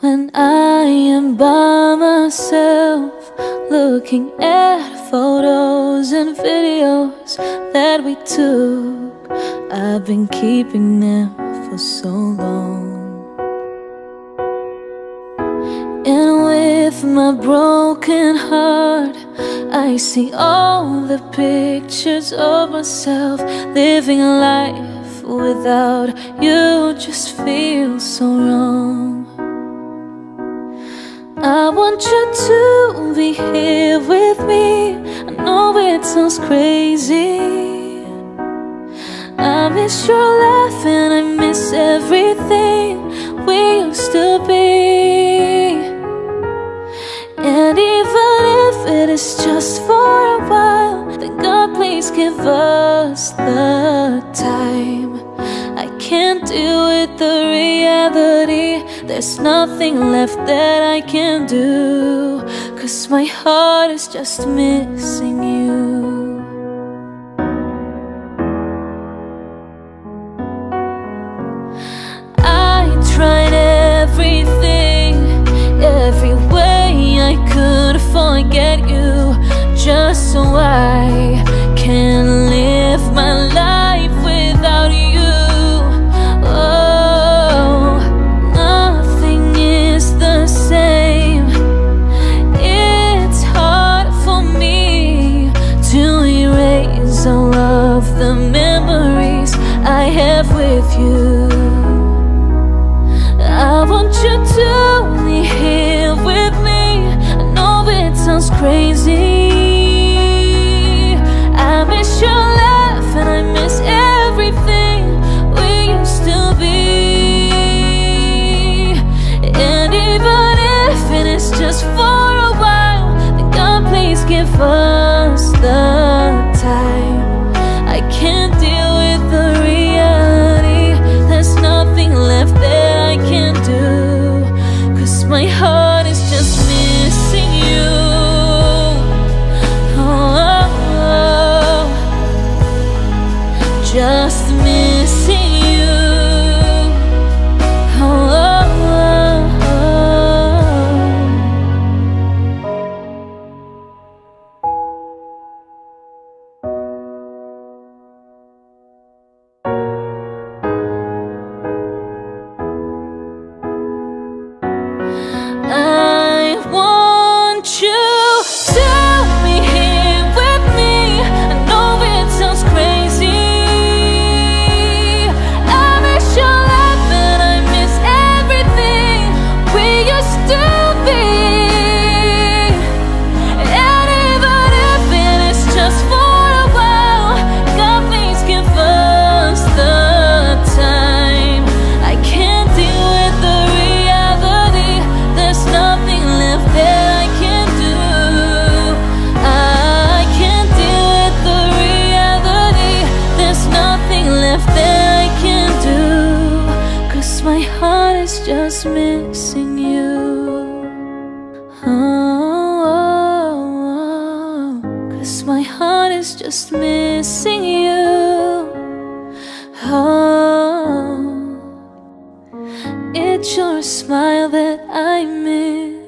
When I am by myself, looking at photos and videos that we took, I've been keeping them for so long. And with my broken heart, I see all the pictures of myself living a life without you just feels so wrong. I want you to be here with me. I know it sounds crazy. I miss your laugh and I miss everything we used to be. And even if it is just for a while, then God, please give us the time. Can't deal with the reality. There's nothing left that I can do. Cause my heart is just missing you. I tried everything, every way I could forget you, just so I with you. I want you to be here with me. I know it sounds crazy. I miss your and I miss everything we used to be. And even if it is just for a while, then God, please give us is missing you. Oh, oh, oh. Cause my heart is just missing you. Oh, it's your smile that I miss.